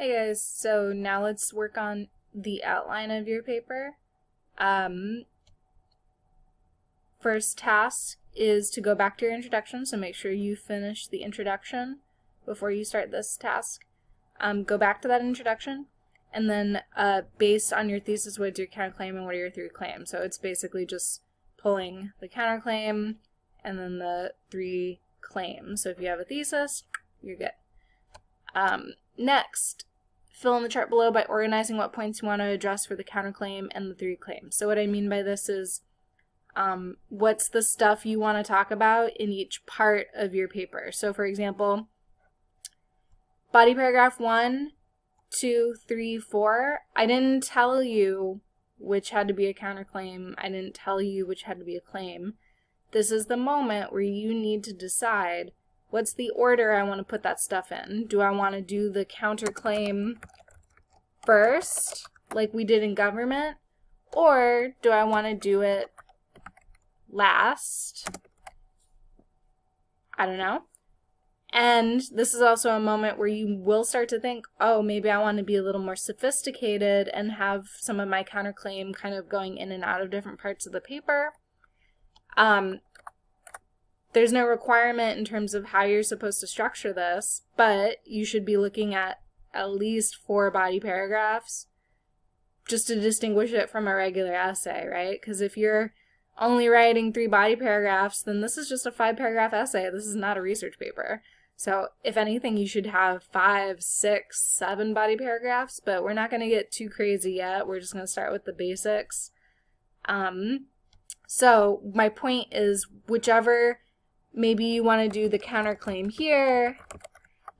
Hey guys, so now let's work on the outline of your paper. Um, first task is to go back to your introduction, so make sure you finish the introduction before you start this task. Um, go back to that introduction, and then uh, based on your thesis, what's your counterclaim and what are your three claims? So it's basically just pulling the counterclaim and then the three claims. So if you have a thesis, you're good. Um, next, Fill in the chart below by organizing what points you want to address for the counterclaim and the three claims. So what I mean by this is um, what's the stuff you want to talk about in each part of your paper. So for example, body paragraph one, two, three, four, I didn't tell you which had to be a counterclaim. I didn't tell you which had to be a claim. This is the moment where you need to decide what's the order I want to put that stuff in. Do I want to do the counterclaim first, like we did in government, or do I want to do it last? I don't know. And this is also a moment where you will start to think, oh, maybe I want to be a little more sophisticated and have some of my counterclaim kind of going in and out of different parts of the paper. Um, there's no requirement in terms of how you're supposed to structure this, but you should be looking at at least four body paragraphs just to distinguish it from a regular essay, right? Because if you're only writing three body paragraphs, then this is just a five paragraph essay. This is not a research paper. So, if anything, you should have five, six, seven body paragraphs, but we're not going to get too crazy yet. We're just going to start with the basics. Um, so, my point is whichever maybe you want to do the counterclaim here,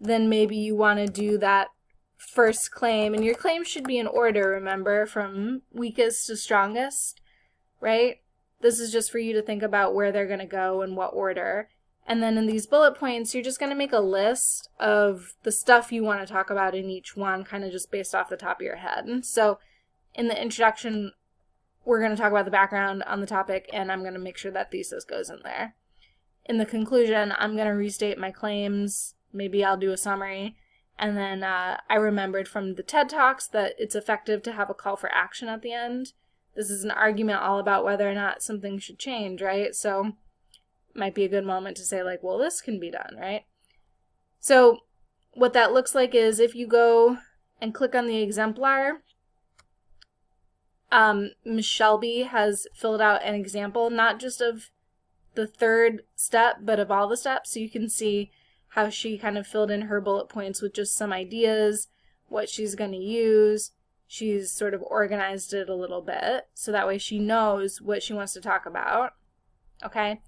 then maybe you want to do that first claim, and your claims should be in order, remember, from weakest to strongest, right? This is just for you to think about where they're going to go and what order. And then in these bullet points, you're just going to make a list of the stuff you want to talk about in each one, kind of just based off the top of your head. So in the introduction, we're going to talk about the background on the topic, and I'm going to make sure that thesis goes in there in the conclusion, I'm going to restate my claims. Maybe I'll do a summary. And then uh, I remembered from the TED Talks that it's effective to have a call for action at the end. This is an argument all about whether or not something should change, right? So might be a good moment to say like, well, this can be done, right? So what that looks like is if you go and click on the exemplar, um. Shelby has filled out an example, not just of the third step, but of all the steps. So you can see how she kind of filled in her bullet points with just some ideas, what she's going to use. She's sort of organized it a little bit so that way she knows what she wants to talk about. Okay?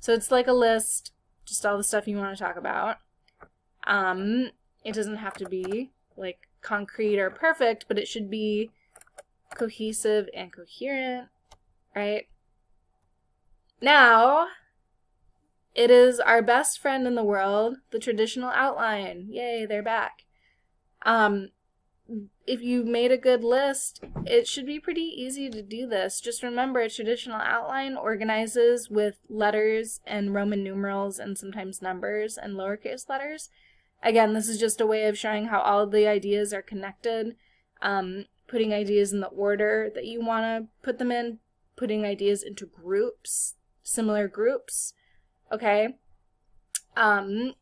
So it's like a list, just all the stuff you want to talk about. Um, it doesn't have to be like concrete or perfect, but it should be cohesive and coherent, right? Now, it is our best friend in the world, the traditional outline. Yay, they're back. Um, if you made a good list, it should be pretty easy to do this. Just remember, a traditional outline organizes with letters and Roman numerals and sometimes numbers and lowercase letters. Again, this is just a way of showing how all the ideas are connected, um, putting ideas in the order that you want to put them in, putting ideas into groups similar groups, okay? Um,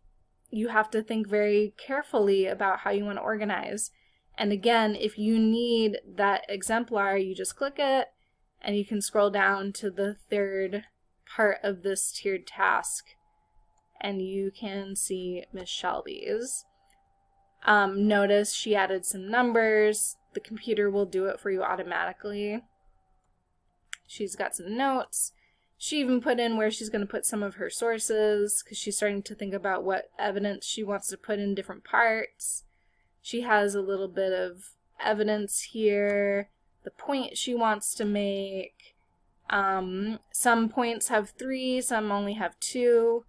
you have to think very carefully about how you want to organize. And again, if you need that exemplar, you just click it and you can scroll down to the third part of this tiered task and you can see Miss Shelby's. Um, notice she added some numbers. The computer will do it for you automatically. She's got some notes. She even put in where she's going to put some of her sources because she's starting to think about what evidence she wants to put in different parts. She has a little bit of evidence here, the point she wants to make. Um, some points have three, some only have two.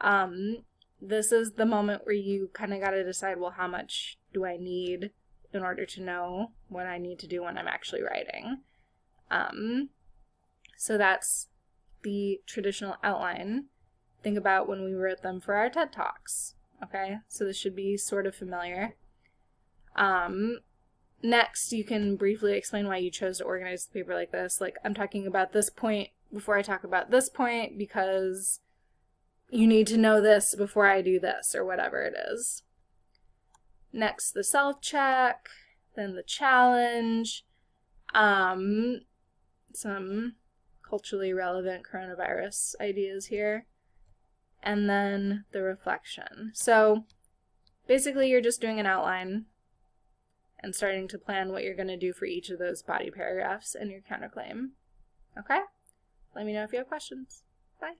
Um, this is the moment where you kind of got to decide, well, how much do I need in order to know what I need to do when I'm actually writing? Um, so that's the traditional outline, think about when we wrote them for our TED Talks. Okay, so this should be sort of familiar. Um, next, you can briefly explain why you chose to organize the paper like this. Like, I'm talking about this point before I talk about this point because you need to know this before I do this, or whatever it is. Next, the self check, then the challenge, um, some culturally relevant coronavirus ideas here, and then the reflection. So basically, you're just doing an outline and starting to plan what you're going to do for each of those body paragraphs and your counterclaim. Okay? Let me know if you have questions. Bye.